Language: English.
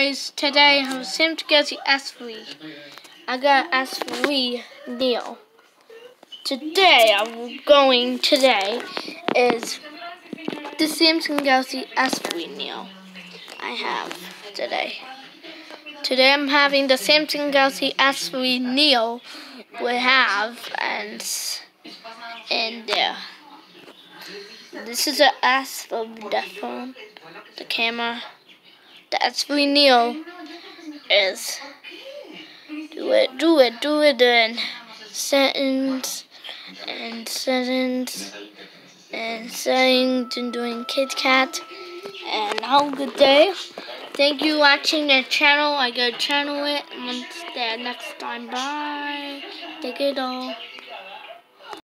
guys, today I have Samsung Galaxy S3. I got S3 Neo. Today I'm going today is the Samsung Galaxy S3 Neo. I have today. Today I'm having the Samsung Galaxy S3 Neo we have and and there. This is a S for the phone, the camera. The S3 Neo is do it, do it, do it in settings and settings and settings and doing KitKat and have a good day. Thank you watching the channel. I go channel it. And next time. Bye. Take it all.